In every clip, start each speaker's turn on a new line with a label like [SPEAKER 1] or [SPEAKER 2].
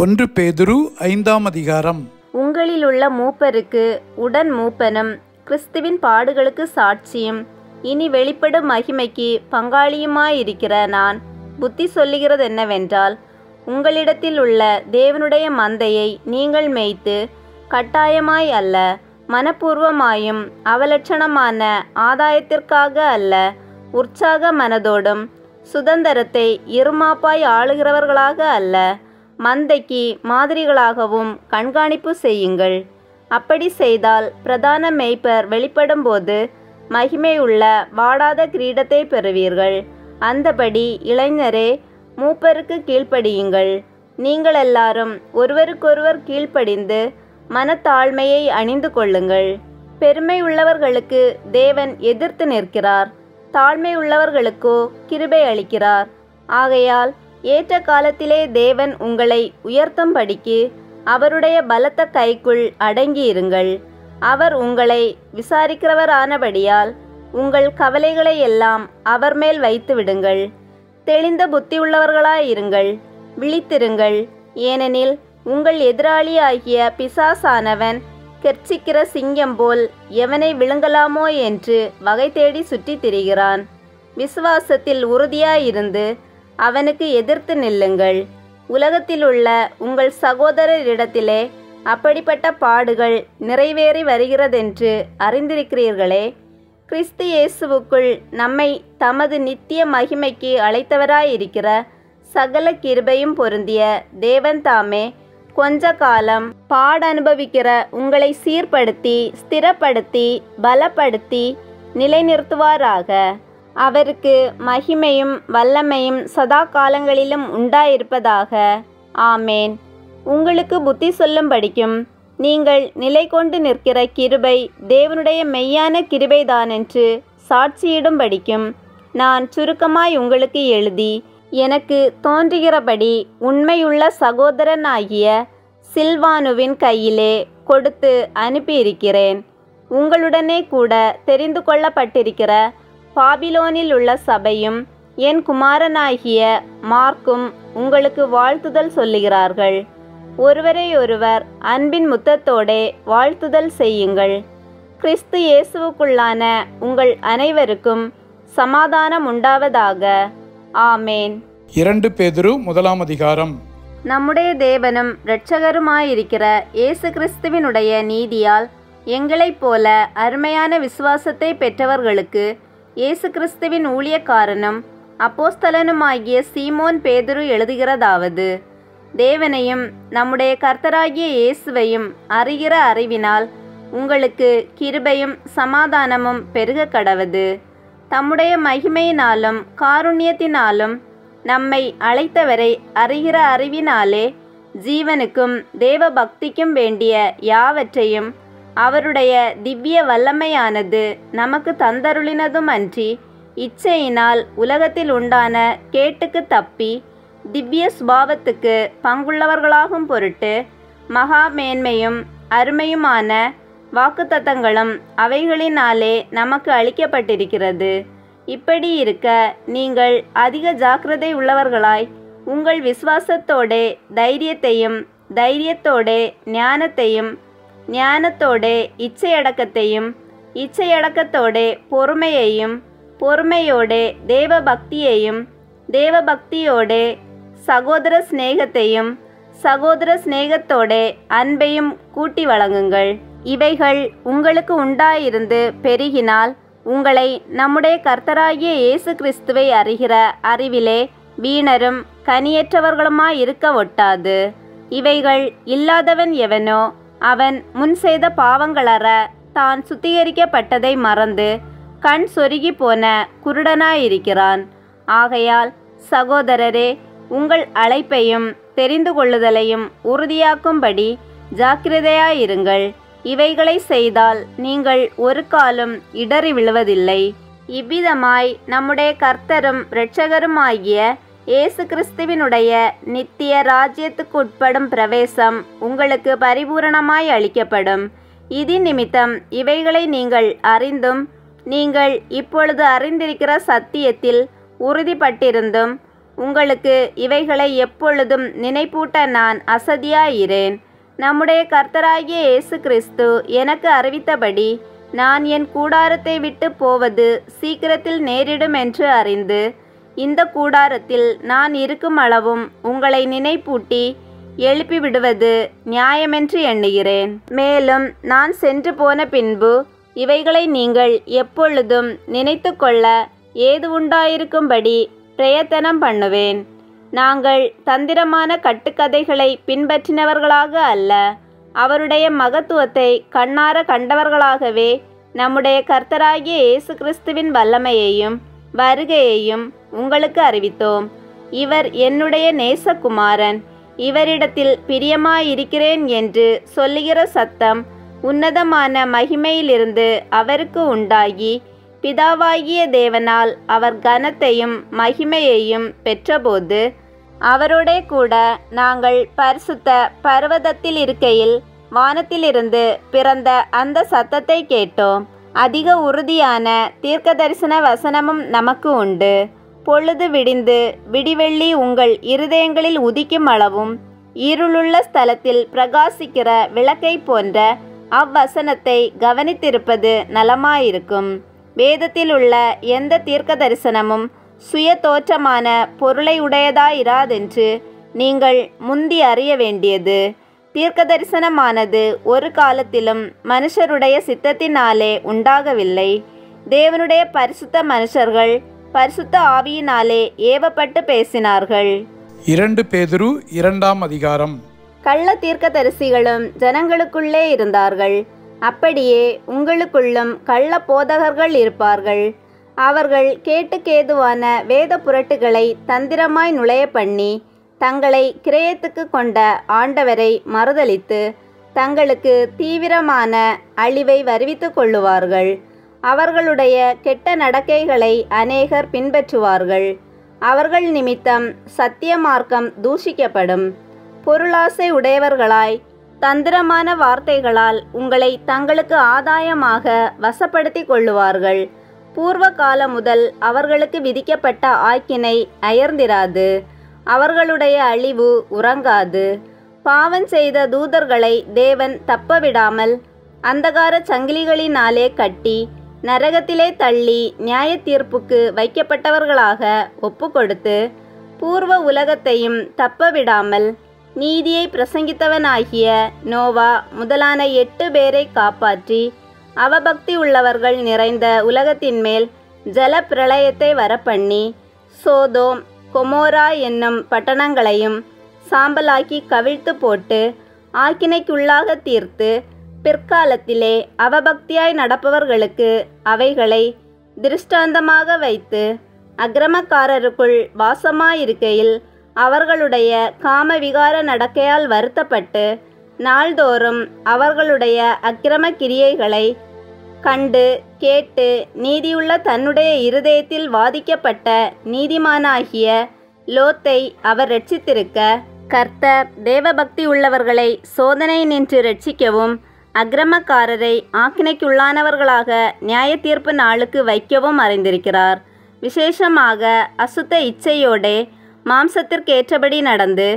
[SPEAKER 1] ஒன்று பேதுரு ஐந்தாம் அதிகாரம்.
[SPEAKER 2] உங்களிலுள்ள மூப்பருக்கு உடன் மூப்பனும் கிறிஸ்துவின் பாடுகளுக்கு சாட்சியும் இனி வெளிப்படும் மகிமைக்கு பங்காளியுமாயிருக்கிற நான் புத்தி சொல்லுகிறது என்னவென்றால் உங்களிடத்தில் உள்ள தேவனுடைய மந்தையை நீங்கள் மேய்த்து கட்டாயமாய் அல்ல மனப்பூர்வமாயும் அவலட்சணமான ஆதாயத்திற்காக அல்ல உற்சாக மனதோடும் சுதந்திரத்தை இருமாப்பாய் ஆளுகிறவர்களாக அல்ல மந்தைக்கு மாதிரிகளாகவும் கண்காணிப்பு செய்யுங்கள். அப்படி செய்தால் பிரதான மெய்ப்பர் வெளிப்படும்போது மகிமையுள்ள வாடாத கிரீடத்தை பெறுவீர்கள். அந்தபடி இளைஞரே மூப்பருக்கு கீழ்ப்படியுங்கள். நீங்கள் எல்லாரும் ஒருவருக்கொருவர் கீழ்ப்படிந்து மனத்தாழ்மையை அணிந்து கொள்ளுங்கள். பெருமை உள்ளவர்களுக்கு தேவன் எதிர்த்து நிற்கிறார். தாழ்மை உள்ளவர்களுக்கோ கிருபை அளிக்கிறார். ஆகையால் ஏற்ற காலத்திலே தேவன் உங்களை உயர்த்தும்படிக்கு அவருடைய பலத்த கைக்குள் அடங்கியிருங்கள். அவர் உங்களை விசாரிக்கிறவரானபடியால் உங்கள் கவலைகளை எல்லாம் அவர் மேல் வைத்து விடுங்கள் தெளிந்த புத்தியுள்ளவர்களாயிருங்கள். விழித்திருங்கள். ஏனெனில் உங்கள் எதிராளியாகிய பிசாசானவன் கெர்ச்சிக்கிற சிங்கம் போல் எவனை விழுங்கலாமோ என்று வகை தேடி சுற்றித் திரிகிறான். விசுவாசத்தில் உறுதியாயிருந்து அவனுக்கு எதிர்த்து நில்லுங்கள். உலகத்திலுள்ள உங்கள் சகோதரரிடத்திலே அப்படிப்பட்ட பாடுகள் நிறைவேறி வருகிறதென்று அறிந்திருக்கிறீர்களே. கிறிஸ்து இயேசுவுக்குள் நம்மை தமது நித்திய மகிமைக்கு அழைத்தவராயிருக்கிற சகல கிருபையும் பொருந்திய தேவன் தாமே கொஞ்ச காலம் பாட அனுபவிக்கிற உங்களை சீர்படுத்தி ஸ்திரப்படுத்தி பலப்படுத்தி நிலைநிறுத்துவாராக. அவருக்கு மகிமையும் வல்லமையும் சதா காலங்களிலும் உண்டாயிருப்பதாக. ஆமேன். உங்களுக்கு புத்தி சொல்லும்படிக்கும் நீங்கள் நிலை கொண்டு நிற்கிற கிருபை தேவனுடைய மெய்யான கிருபைதானென்று சாட்சியிடும்படிக்கும் நான் சுருக்கமாய் உங்களுக்கு எழுதி எனக்கு தோன்றுகிறபடி உண்மையுள்ள சகோதரனாகிய சில்வானுவின் கையிலே கொடுத்து அனுப்பியிருக்கிறேன். உங்களுடனே கூட தெரிந்து கொள்ளப்பட்டிருக்கிற பாபிலோனில் உள்ள சபையும் என் குமாரனாகிய மார்க்கும் உங்களுக்கு வாழ்த்துதல் சொல்லுகிறார்கள். ஒருவரையொருவர் அன்பின் முத்தத்தோடே வாழ்த்துதல் செய்யுங்கள். கிறிஸ்து இயேசுவுக்குள்ளான உங்கள் அனைவருக்கும் சமாதானம் உண்டாவதாக. ஆமேன்.
[SPEAKER 1] இரண்டு பேதுரு முதலாம் அதிகாரம்.
[SPEAKER 2] நம்முடைய தேவனும் இரட்சகருமாயிருக்கிற இயேசு கிறிஸ்துவினுடைய நீதியால் எங்களைப் போல அருமையான விசுவாசத்தை பெற்றவர்களுக்கு இயேசு கிறிஸ்துவின் ஊழியக்காரனும் அப்போஸ்தலனுமாகிய சீமோன் பேதுரு எழுதுகிறதாவது தேவனையும் நம்முடைய கர்த்தராகிய இயேசுவையும் அறிகிற அறிவினால் உங்களுக்கு கிருபையும் சமாதானமும் பெருக கடவது. தம்முடைய மகிமையினாலும் காருண்யத்தினாலும் நம்மை அழைத்தவரை அறிகிற அறிவினாலே ஜீவனுக்கும் தேவ பக்திக்கும் வேண்டிய யாவற்றையும் அவருடைய திவ்ய வல்லமையானது நமக்கு தந்தருளினதும் அன்றி இச்சையினால் உலகத்தில் உண்டான கேட்டுக்கு தப்பி திவ்ய சுபாவத்துக்கு பங்குள்ளவர்களாகும் பொருட்டு மகா மேன்மையும் அருமையுமான வாக்குத்தத்தங்களும் அவைகளினாலே நமக்கு அளிக்கப்பட்டிருக்கிறது. இப்படி இருக்க நீங்கள் அதிக ஜாக்கிரதை உள்ளவர்களாய் உங்கள் விசுவாசத்தோடே தைரியத்தையும் தைரியத்தோடே ஞானத்தையும் ஞானத்தோடே இச்சையடக்கத்தையும் இச்சையடக்கத்தோடே பொறுமையையும் பொறுமையோடே தேவபக்தியையும் பக்தியையும் சகோதர சிநேகத்தையும் சகோதர சிநேகத்தோடே அன்பையும் கூட்டி வழங்குங்கள். இவைகள் உங்களுக்கு உண்டாயிருந்து பெருகினால் உங்களை நம்முடைய கர்த்தராகிய இயேசு கிறிஸ்துவை அறிகிற அறிவிலே வீணரும் கனியற்றவர்களுமாய் இருக்க ஒட்டாது. இவைகள் இல்லாதவன் எவனோ அவன் முன் செய்த பாவங்களற தான் சுத்திகரிக்கப்பட்டதை மறந்து கண் சொருகி போன குருடனாயிருக்கிறான். ஆகையால் சகோதரரே உங்கள் அழைப்பையும் தெரிந்து கொள்ளுதலையும் உறுதியாக்கும்படி ஜாக்கிரதையாயிருங்கள். இவைகளை செய்தால் நீங்கள் ஒரு காலம் இடறி விழுவதில்லை. இவ்விதமாய் நம்முடைய கர்த்தரும் இரட்சகருமாகிய இயேசு கிறிஸ்துவினுடைய நித்திய ராஜ்யத்துக்குட்படும் பிரவேசம் உங்களுக்கு பரிபூரணமாய் அளிக்கப்படும். இது நிமித்தம் இவைகளை நீங்கள் அறிந்தும் நீங்கள் இப்பொழுது அறிந்திருக்கிற சத்தியத்தில் உறுதிப்பட்டிருந்தும் உங்களுக்கு இவைகளை எப்பொழுதும் நினைப்பூட்ட நான் அசதியாயிரேன் நம்முடைய கர்த்தராகிய இயேசு கிறிஸ்து எனக்கு அறிவித்தபடி நான் என் கூடாரத்தை விட்டு போவது சீக்கிரத்தில் நேரிடும் என்று அறிந்து இந்த கூடாரத்தில் நான் இருக்கும் அளவும் உங்களை நினைப்பூட்டி எழுப்பிவிடுவது நியாயமென்று எண்ணுகிறேன். மேலும் நான் சென்று போன பின்பு இவைகளை நீங்கள் எப்பொழுதும் நினைத்து கொள்ள ஏது உண்டாயிருக்கும்படி பிரயத்தனம் பண்ணுவேன். நாங்கள் தந்திரமான கட்டுக்கதைகளை பின்பற்றினவர்களாக அல்ல அவருடைய மகத்துவத்தை கண்ணார கண்டவர்களாகவே நம்முடைய கர்த்தராகிய இயேசு கிறிஸ்துவின் வல்லமையையும் வருகையையும் உங்களுக்கு அறிவித்தோம். இவர் என்னுடைய நேசகுமாரன். இவரிடத்தில் பிரியமாயிருக்கிறேன் என்று சொல்லுகிற சத்தம் உன்னதமான மகிமையிலிருந்து அவருக்கு உண்டாகி பிதாவாகிய தேவனால் அவர் கனத்தையும் மகிமையையும் பெற்றபோது அவரோட கூட நாங்கள் பரிசுத்த பர்வதத்தில் இருக்கையில் வானத்திலிருந்து பிறந்த அந்த சத்தத்தை கேட்டோம். அதிக உறுதியான தீர்க்க தரிசன வசனமும் நமக்கு உண்டு. பொழுது விடிந்து விடிவெள்ளி உங்கள் இருதயங்களில் உதிக்கும் அளவும் இருளுள்ள ஸ்தலத்தில் பிரகாசிக்கிற விளக்கை போன்ற அவ்வசனத்தை கவனித்திருப்பது நலமாயிருக்கும். வேதத்தில் உள்ள எந்த தீர்க்க தரிசனமும் சுய தோற்றமான பொருளை உடையதாயிராதென்று நீங்கள் முந்தி அறிய வேண்டியது. தீர்க்க தரிசனமானது ஒரு காலத்திலும் மனுஷருடைய சித்தத்தினாலே உண்டாகவில்லை. தேவனுடைய பரிசுத்த மனுஷர்கள் பரிசுத்த ஆவியினாலே ஏவப்பட்டு பேசினார்கள்.
[SPEAKER 1] இரண்டு பேதுரு இரண்டாம் அதிகாரம்.
[SPEAKER 2] கள்ள தீர்க்கதரிசிகளும் ஜனங்களுக்குள்ளே இருந்தார்கள். அப்படியே உங்களுக்குள்ளும் கள்ள போதகர்கள் இருப்பார்கள். அவர்கள் கேட்டுக்கேதுவான வேத புரட்டுகளை தந்திரமாய் நுழைய பண்ணி தங்களை கிரயத்துக்கு கொண்ட ஆண்டவரை மறுதளித்து தங்களுக்கு தீவிரமான அழிவை வருவித்து கொள்ளுவார்கள். அவர்களுடைய கெட்ட நடக்கைகளை அநேகர் பின்பற்றுவார்கள். அவர்கள் நிமித்தம் சத்திய மார்க்கம் தூஷிக்கப்படும். பொருளாசை உடையவர்களாய் தந்திரமான வார்த்தைகளால் உங்களை தங்களுக்கு ஆதாயமாக வசப்படுத்தி கொள்ளுவார்கள். பூர்வ காலம் முதல் அவர்களுக்கு விதிக்கப்பட்ட ஆக்கினை அயர்ந்திராது. அவர்களுடைய அழிவு உறங்காது. பாவம் செய்த தூதர்களை தேவன் தப்பவிடாமல் அந்தகார சங்கிலிகளினாலே கட்டி நரகத்திலே தள்ளி நியாய தீர்ப்புக்கு வைக்கப்பட்டவர்களாக ஒப்புக்கொடுத்து பூர்வ உலகத்தையும் தப்பவிடாமல் நீதியை பிரசங்கித்தவனாகிய நோவா முதலான எட்டு பேரை காப்பாற்றி அவபக்தி உள்ளவர்கள் நிறைந்த உலகத்தின் மேல் ஜல பிரளயத்தை வரப்பண்ணி சோதோம் கொமோரா என்னும் பட்டணங்களையும் சாம்பலாக்கி கவிழ்த்து போட்டு ஆக்கினைக்குள்ளாக தீர்த்து பிற்காலத்திலே அவபக்தியாய் நடப்பவர்களுக்கு அவைகளை திருஷ்டாந்தமாக வைத்து அக்கிரமக்காரருக்குள் வாசமாயிருக்கையில் அவர்களுடைய காமவிகார நடக்கையால் வருத்தப்பட்டு நாள்தோறும் அவர்களுடைய அக்கிரம கிரியைகளை கண்டு கேட்டு நீதியுள்ள தன்னுடைய இருதயத்தில் வாதிக்கப்பட்ட நீதிமானாகிய லோத்தை அவர் ரட்சித்திருக்க கர்த்தர் தேவபக்தி உள்ளவர்களை சோதனை நின்று ரட்சிக்கவும் அக்கிரமக்காரரை ஆக்கினைக்குள்ளானவர்களாக நியாய தீர்ப்பு நாளுக்கு வைக்கவும் அறிந்திருக்கிறார். விசேஷமாக அசுத்த இச்சையோடே மாம்சத்திற்கேற்றபடி நடந்து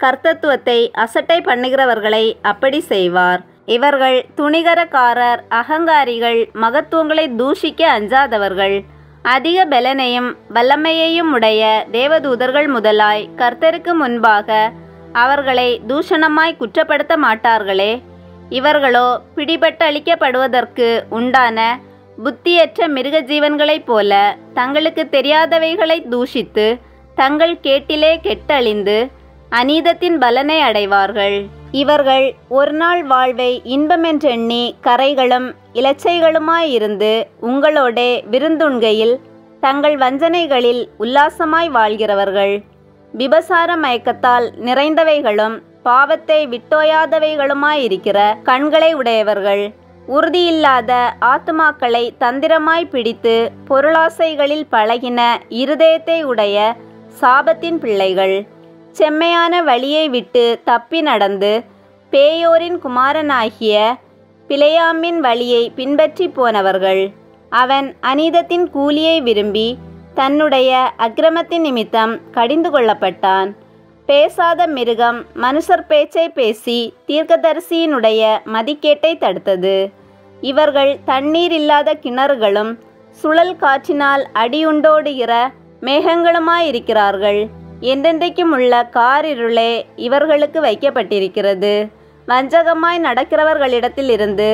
[SPEAKER 2] கர்த்தத்துவத்தை அசட்டை பண்ணுகிறவர்களை அப்படி செய்வார். இவர்கள் துணிகரக்காரர் அகங்காரிகள் மகத்துவங்களை தூஷிக்க அஞ்சாதவர்கள். அதிக பலனையும் வல்லமையையும் உடைய தேவதூதர்கள் முதலாய் கர்த்தருக்கு முன்பாக அவர்களை தூஷணமாய் குற்றப்படுத்த மாட்டார்களே. இவர்களோ பிடிபட்டு அழிக்கப்படுவதற்கு உண்டான புத்தியற்ற மிருக ஜீவன்களைப் போல தங்களுக்கு தெரியாதவைகளை தூஷித்து தங்கள் கேட்டிலே கெட்டழிந்து அநீதத்தின் பலனை அடைவார்கள். இவர்கள் ஒரு நாள் வாழ்வை இன்பமென்றெண்ணி கரைகளும் இலச்சைகளுமாயிருந்து உங்களோடே விருந்துண்கையில் தங்கள் வஞ்சனைகளில் உல்லாசமாய் வாழ்கிறவர்கள். விபசார மயக்கத்தால் நிறைந்தவைகளும் பாவத்தை விட்டோயாதவைகளுமாயிருக்கிற கண்களை உடையவர்கள். உறுதியில்லாத ஆத்துமாக்களை தந்திரமாய் பிடித்து பொருளாசைகளில் பழகின இருதயத்தை உடைய சாபத்தின் பிள்ளைகள். செம்மையான வழியை விட்டு தப்பி நடந்து பேயோரின் குமாரனாகிய பிழையாமின் வழியை பின்பற்றி போனவர்கள். அவன் அநீதத்தின் கூலியை விரும்பி தன்னுடைய அக்கிரமத்தின் நிமித்தம் கடிந்து கொள்ளப்பட்டான். பேசாத மிருகம் மனுஷர் பேச்சை பேசி தீர்க்கதரிசியினுடைய மதிக்கேட்டை தடுத்தது. இவர்கள் தண்ணீர் இல்லாத கிணறுகளும் சுழல் காற்றினால் அடியுண்டோடுகிற மேகங்களுமாயிருக்கிறார்கள். என்றென்றைக்கும் உள்ள காரிருளே இவர்களுக்கு வைக்கப்பட்டிருக்கிறது. வஞ்சகமாய் நடக்கிறவர்களிடத்தில் இருந்து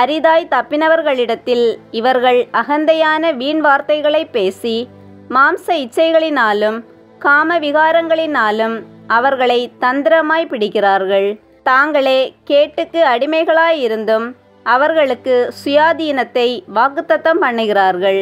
[SPEAKER 2] அரிதாய் தப்பினவர்களிடத்தில் இவர்கள் அகந்தையான வீண் வார்த்தைகளை பேசி மாம்ச இச்சைகளினாலும் காம விகாரங்களினாலும் அவர்களை தந்திரமாய் பிடிக்கிறார்கள். தாங்களே கேட்டுக்கு அடிமைகளாயிருந்தும் அவர்களுக்கு சுயாதீனத்தை வாக்குத்தத்தம் பண்ணுகிறார்கள்.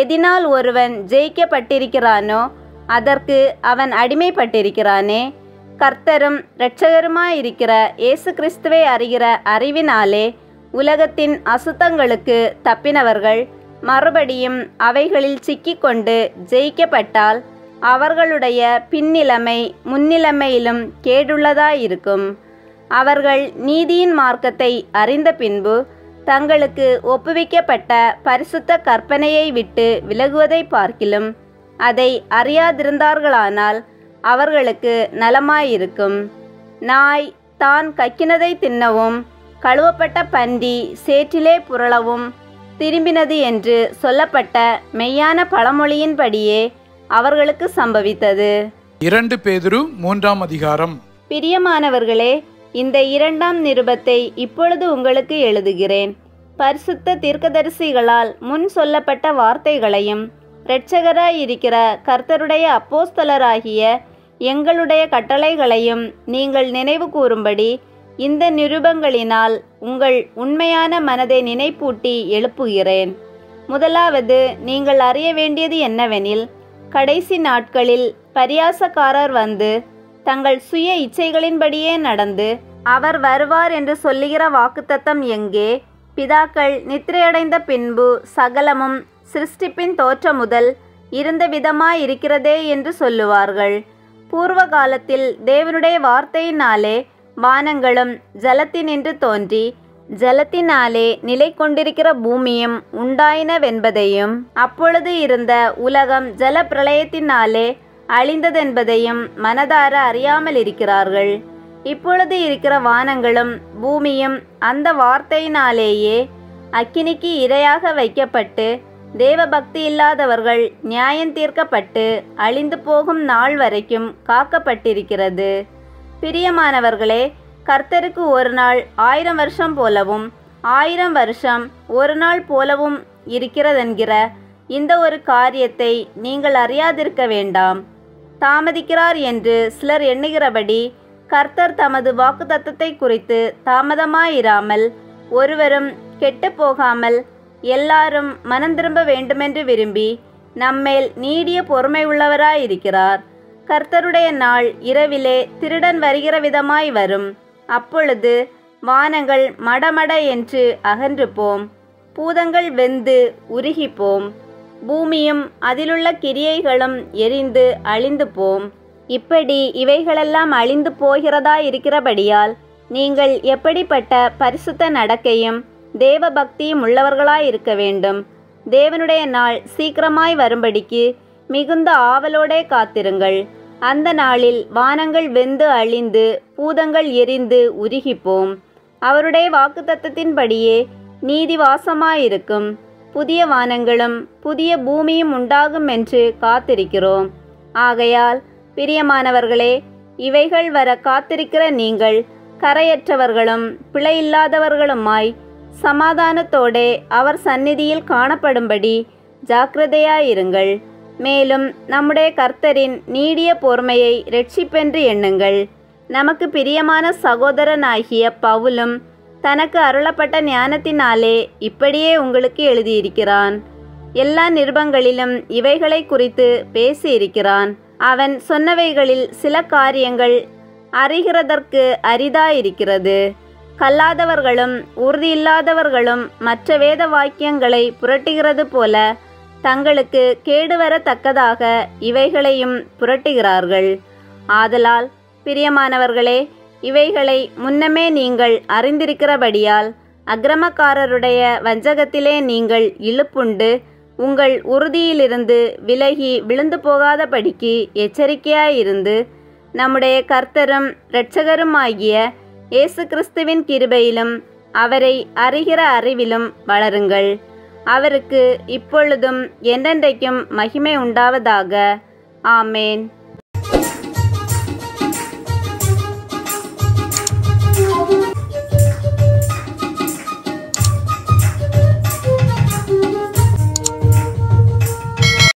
[SPEAKER 2] எதினால் ஒருவன் ஜெயிக்கப்பட்டிருக்கிறானோ அதற்கு அவன் அடிமைப்பட்டிருக்கிறானே. கர்த்தரும் இரட்சகருமாயிருக்கிற இயேசு கிறிஸ்துவை அறிகிற அறிவினாலே உலகத்தின் அசுத்தங்களுக்கு தப்பினவர்கள் மறுபடியும் அவைகளில் சிக்கிக்கொண்டு ஜெயிக்கப்பட்டால் அவர்களுடைய பின்னிலைமை முன்னிலைமையிலும் கேடுள்ளதாயிருக்கும். அவர்கள் நீதியின் மார்க்கத்தை அறிந்த பின்பு தங்களுக்கு ஒப்புவிக்கப்பட்ட பரிசுத்த கற்பனையை விட்டு விலகுவதை பார்க்கிலும் அதை அறியாதிருந்தார்களானால் அவர்களுக்கு நலமாயிருக்கும். நாய் தான் கக்கினதை தின்னவும் கழுவப்பட்ட பன்றி சேற்றிலே புரளவும் திரும்பினது என்று சொல்லப்பட்ட மெய்யான பழமொழியின்படியே அவர்களுக்கு சம்பவித்தது.
[SPEAKER 1] இரண்டு பேதுரு மூன்றாம் அதிகாரம்.
[SPEAKER 2] பிரியமானவர்களே இந்த இரண்டாம் நிருபத்தை இப்பொழுது உங்களுக்கு எழுதுகிறேன். பரிசுத்த தீர்க்கதரிசிகளால் முன் சொல்லப்பட்ட வார்த்தைகளையும் இரட்சகராயிருக்கிற கர்த்தருடைய அப்போஸ்தலராகிய எங்களுடைய கட்டளைகளையும் நீங்கள் நினைவு கூறும்படி இந்த நிருபங்களினால் உங்கள் உண்மையான மனதை நினைப்பூட்டி எழுப்புகிறேன். முதலாவது நீங்கள் அறிய வேண்டியது என்னவெனில் கடைசி நாட்களில் பரியாசக்காரர் வந்து தங்கள் சுய இச்சைகளின்படியே நடந்து அவர் வருவார் என்று சொல்லுகிற வாக்குத்தத்தம் எங்கே? பிதாக்கள் நித்திரையடைந்த பின்பு சகலமும் சிருஷ்டிப்பின் தோற்றம் முதல் இருந்த விதமாயிருக்கிறதே என்று சொல்லுவார்கள். பூர்வ காலத்தில் தேவனுடைய வார்த்தையினாலே வானங்களும் ஜலத்தினின்று தோன்றி ஜலத்தினாலே நிலை கொண்டிருக்கிற பூமியும் உண்டாயினவென்பதையும் அப்பொழுது இருந்த உலகம் ஜல பிரளயத்தினாலே அழிந்ததென்பதையும் மனதார அறியாமல் இருக்கிறார்கள். இப்பொழுது இருக்கிற வானங்களும் பூமியும் அந்த வார்த்தையினாலேயே அக்கினிக்கு இரையாக வைக்கப்பட்டு தேவபக்தி இல்லாதவர்கள் நியாயம் தீர்க்கப்பட்டு அழிந்து போகும் நாள் வரைக்கும் காக்கப்பட்டிருக்கிறது. பிரியமானவர்களே கர்த்தருக்கு ஒரு நாள் ஆயிரம் வருஷம் போலவும் ஆயிரம் வருஷம் ஒரு நாள் போலவும் இருக்கிறதென்கிற இந்த ஒரு காரியத்தை நீங்கள் அறியாதிருக்க வேண்டாம். தாமதிக்கிறார் என்று சிலர் எண்ணுகிறபடி கர்த்தர் தமது வாக்குத்தத்தத்தை குறித்து தாமதமாயிராமல் ஒருவரும் கெட்டு போகாமல் எல்லாரும் மனம் திரும்ப வேண்டுமென்று விரும்பி நம்மேல் நீடிய பொறுமை உள்ளவராயிருக்கிறார் கர்த்தருடைய நாள் இரவிலே திருடன் வருகிற விதமாய் வரும். அப்பொழுது வானங்கள் மடமட என்று அகன்று போம் பூதங்கள் வெந்து உருகிப்போம். பூமியும் அதிலுள்ள கிரியைகளும் எரிந்து அழிந்து போம் இப்படி இவைகளெல்லாம் அழிந்து போகிறதா இருக்கிறபடியால் நீங்கள் எப்படிப்பட்ட பரிசுத்த நடக்கையும் தேவ பக்தியும் உள்ளவர்களாயிருக்க வேண்டும். தேவனுடைய நாள் சீக்கிரமாய் வரும்படிக்கு மிகுந்த ஆவலோடே காத்திருங்கள். அந்த நாளில் வானங்கள் வெந்து அழிந்து பூதங்கள் எரிந்து உருகிப்போம். அவருடைய வாக்குத்தத்தத்தின்படியே நீதி வாசமாயிருக்கும் புதிய வானங்களும் புதிய பூமியும் உண்டாகும் என்று காத்திருக்கிறோம். ஆகையால் பிரியமானவர்களே இவைகள் வர காத்திருக்கிற நீங்கள் கரையற்றவர்களும் பிழையில்லாதவர்களுமாய் சமாதானத்தோடே அவர் சந்நிதியில் காணப்படும்படி ஜாக்கிரதையாயிருங்கள். மேலும் நம்முடைய கர்த்தரின் நீடிய பொறுமையை ரட்சிப்பென்று எண்ணுங்கள். நமக்கு பிரியமான சகோதரனாகிய பவுலும் தனக்கு அருளப்பட்ட ஞானத்தினாலே இப்படியே உங்களுக்கு எழுதியிருக்கிறான். எல்லா நிருபங்களிலும் இவைகளை குறித்து பேசியிருக்கிறான். அவன் சொன்னவைகளில் சில காரியங்கள் அறிகிறதற்கு அரிதாயிருக்கிறது. கல்லாதவர்களும் உறுதியில்லாதவர்களும் மற்ற வேத வாக்கியங்களை புரட்டுகிறது போல தங்களுக்கு கேடு வரத்தக்கதாக இவைகளையும் புரட்டுகிறார்கள். ஆதலால் பிரியமானவர்களே இவைகளை முன்னமே நீங்கள் அறிந்திருக்கிறபடியால் அக்கிரமக்காரருடைய வஞ்சகத்திலே நீங்கள் இழுப்புண்டு உங்கள் உறுதியிலிருந்து விலகி விழுந்து போகாதபடிக்கு எச்சரிக்கையாயிருந்து நம்முடைய கர்த்தரும் இரட்சகருமாகிய இயேசு கிறிஸ்துவின் கிருபையிலும் அவரை அறிகிற அறிவிலும் வளருங்கள். அவருக்கு இப்பொழுதும் என்றென்றைக்கும் மகிமை உண்டாவதாக. ஆமேன்.